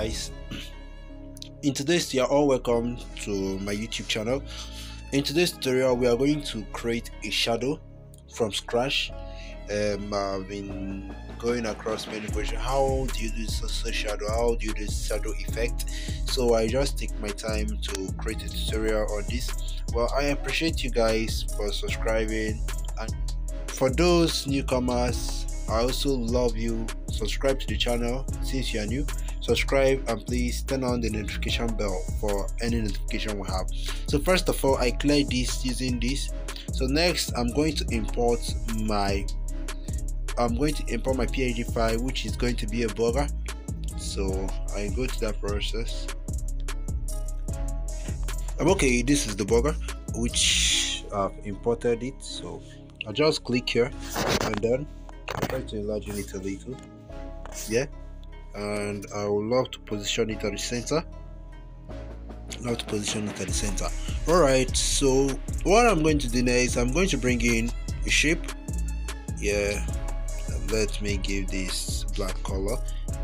guys. In today's you are all welcome to my youtube channel. In today's tutorial we are going to create a shadow from scratch. Um, I've been going across many questions how do you do social shadow? How do you do shadow effect? So I just take my time to create a tutorial on this. Well I appreciate you guys for subscribing. And for those newcomers I also love you subscribe to the channel since you are new. Subscribe and please turn on the notification bell for any notification we have. So first of all I clear this using this. So next I'm going to import my I'm going to import my PNG file which is going to be a burger so I go to that process. I'm okay this is the burger which I've imported it. So I'll just click here and then try to enlarge it a little yeah. And I would love to position it at the center. Love to position it at the center. Alright so what I'm going to do next I'm going to bring in a shape. Yeah. Let me give this black color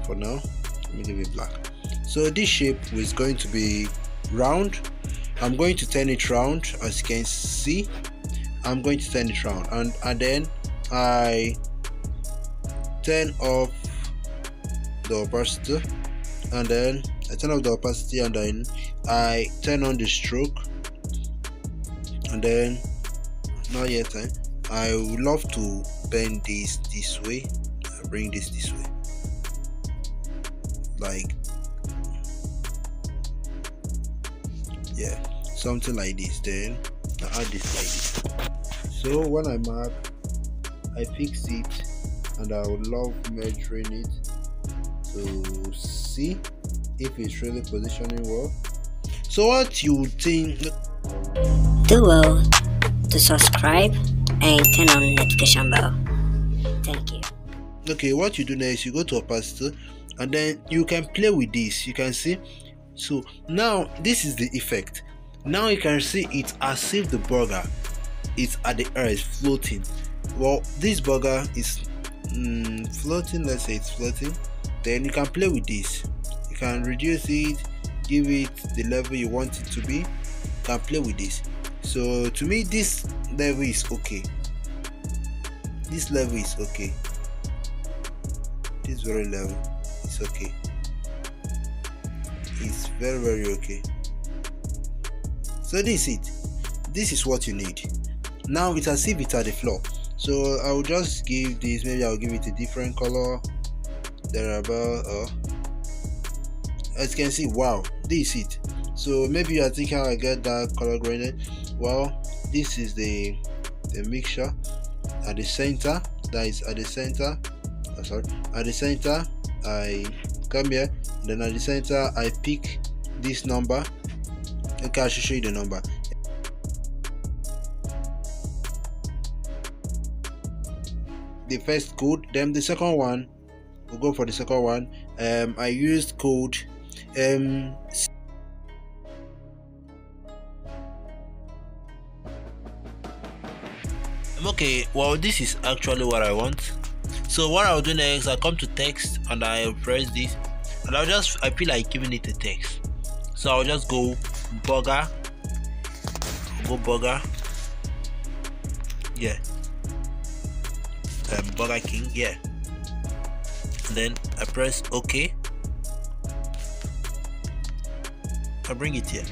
for now. Let me give it black. So this shape is going to be round. I'm going to turn it round as you can see. I'm going to turn it round. And, and then I turn off the opacity and then I turn off the opacity and then I turn on the stroke and then not yet eh? I would love to bend this this way I bring this this way. Like yeah something like this then I add this like this. So when I mark I fix it and I would love measuring it to see if it's really positioning well. So what you think? Do well to subscribe and turn on notification bell. Thank you. Okay what you do next you go to opacity and then you can play with this. You can see. So now this is the effect. Now you can see it as if the burger is at the earth floating. Well this burger is mm, floating let's say it's floating then you can play with this. You can reduce it give it the level you want it to be you can play with this. So to me this level is okay. This level is okay. This very level is okay. It's very very okay. So this is it. This is what you need. Now it's as if it's at the floor. So i will just give this. Maybe i'll give it a different color there about uh, as you can see wow this is it. So maybe you are thinking i get that color graded. Well this is the the mixture at the center that is at the center oh, sorry at the center i come here then at the center i pick this number. Okay i should show you the number. The first code then the second one we'll go for the second one. Um i used code um okay well this is actually what i want. So what i'll do next i come to text and i press this and i'll just i feel like giving it a text. So i'll just go burger go burger. Yeah. Um, burger king yeah then i press ok. I bring it here.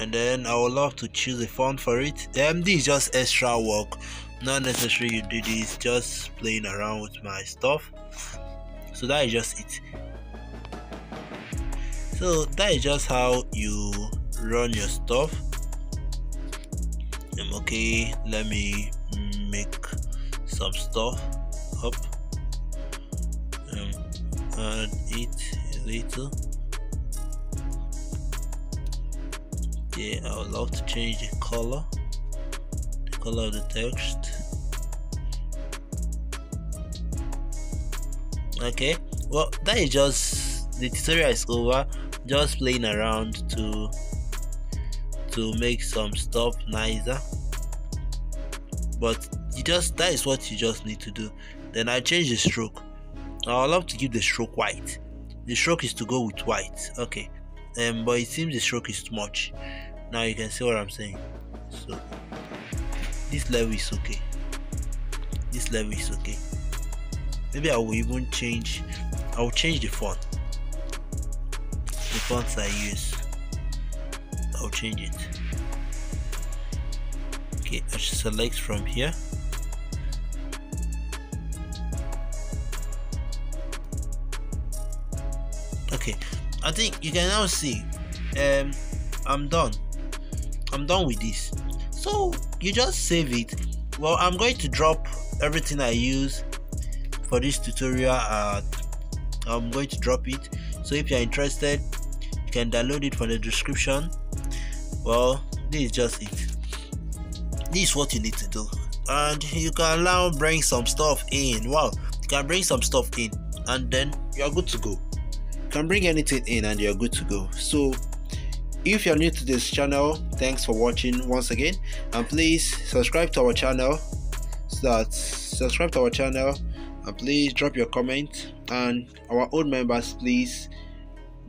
And then i would love to choose a font for it. Um this is just extra work. Not necessary you do this just playing around with my stuff. So that is just it. So that is just how you run your stuff. Um, okay let me make some stuff up add it a little. Yeah I would love to change the color the color of the text. Okay well that is just the tutorial is over. Just playing around to to make some stuff nicer. But you just that is what you just need to do. Then I change the stroke I love to give the stroke white. The stroke is to go with white. Okay. Um but it seems the stroke is too much. Now you can see what i'm saying. So this level is okay. This level is okay. Maybe i will even change i will change the font. The fonts i use. I'll change it. Okay i should select from here okay i think you can now see um i'm done. I'm done with this. So you just save it. Well i'm going to drop everything i use for this tutorial uh, i'm going to drop it. So if you're interested you can download it from the description. Well this is just it. This is what you need to do. And you can now bring some stuff in. Wow you can bring some stuff in and then you're good to go can bring anything in and you're good to go. So if you're new to this channel thanks for watching once again. And please subscribe to our channel so that subscribe to our channel and please drop your comment. And our old members please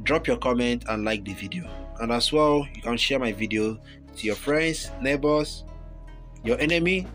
drop your comment and like the video. And as well you can share my video to your friends neighbors your enemy